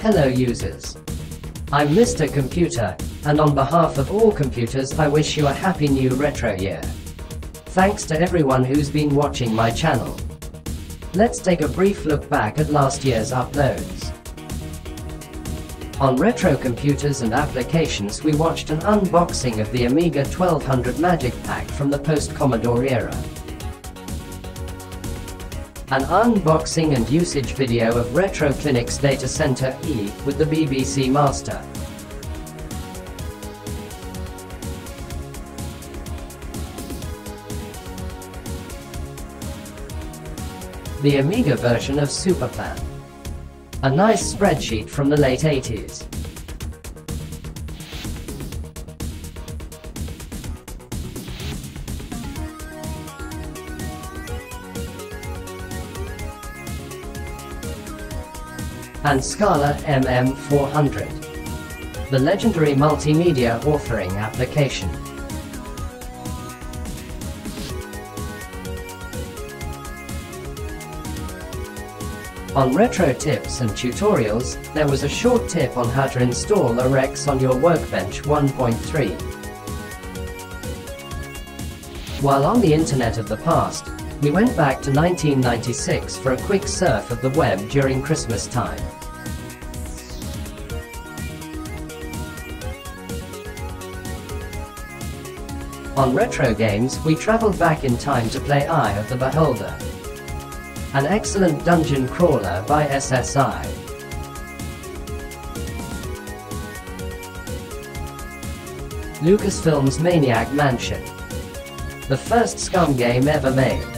Hello users. I'm Mr. Computer, and on behalf of all computers I wish you a happy new retro year. Thanks to everyone who's been watching my channel. Let's take a brief look back at last year's uploads. On retro computers and applications we watched an unboxing of the Amiga 1200 Magic Pack from the post-Commodore era. An unboxing and usage video of Retro Clinics Data Center E with the BBC Master. The Amiga version of Superplan. A nice spreadsheet from the late 80s. And Scala MM400. The legendary multimedia authoring application. On retro tips and tutorials, there was a short tip on how to install ARexx on your Workbench 1.3. While on the internet of the past, we went back to 1996 for a quick surf of the web during Christmas time. On retro games, we traveled back in time to play Eye of the Beholder. An excellent dungeon crawler by SSI. Lucasfilm's Maniac Mansion. The first SCUMM game ever made.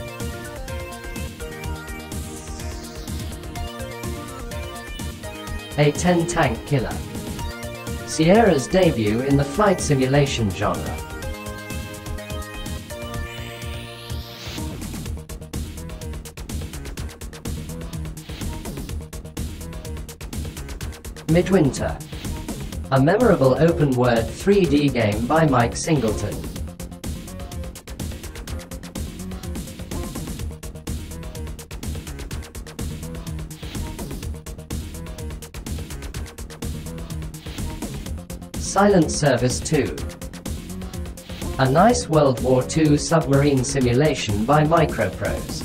A-10 Tank Killer. Sierra's debut in the flight simulation genre. Midwinter. A memorable open-world 3D game by Mike Singleton. Silent Service 2. A nice World War II submarine simulation by Microprose.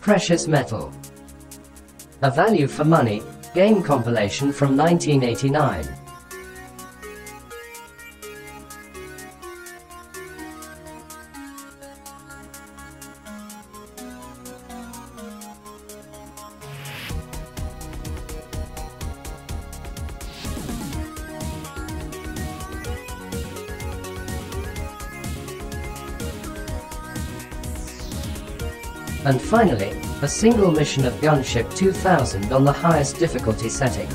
Precious Metal. A Value for Money, game compilation from 1989. And finally, a single mission of Gunship 2000 on the highest difficulty setting.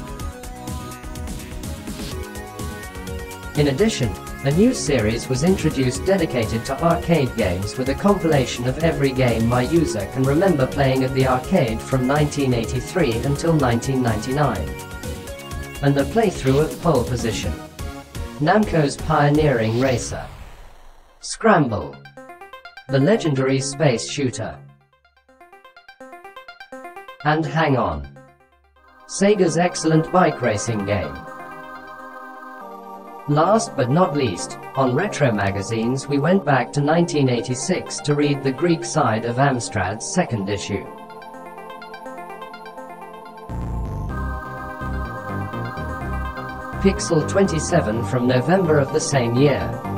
In addition, a new series was introduced dedicated to arcade games with a compilation of every game my user can remember playing at the arcade from 1983 until 1999. And a playthrough of Pole Position. Namco's pioneering racer. Scramble. The legendary space shooter. And Hang-On. Sega's excellent bike racing game. Last but not least, on retro magazines we went back to 1986 to read the Greek side of Amstrad's second issue. Pixel 27 from November of the same year.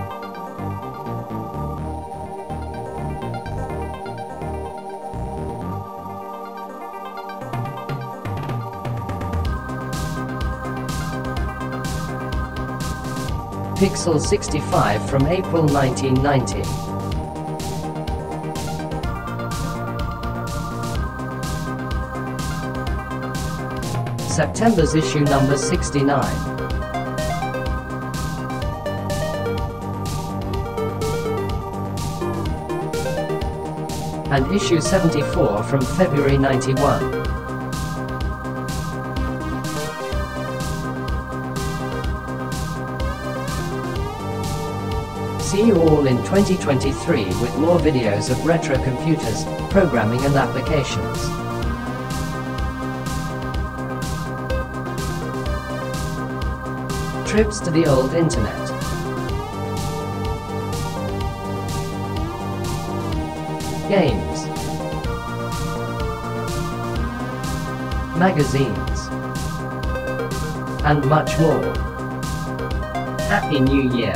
Pixel 65 from April 1990. September's issue number 69. And issue 74 from February 91. See you all in 2023 with more videos of retro computers, programming and applications. Trips to the old internet. Games. Magazines. And much more. Happy New Year!